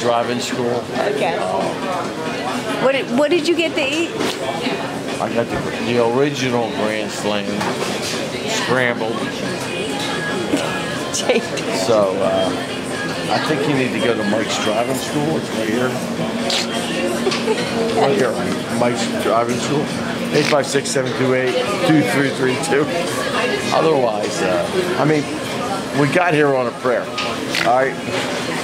Driving school. Okay. What did, what did you get to eat? I got the, the original Grand Slam scrambled. So uh, I think you need to go to Mike's driving school. It's right here. right here, Mike's driving school. 856-728-2332. Otherwise, uh, I mean, we got here on a prayer. All right.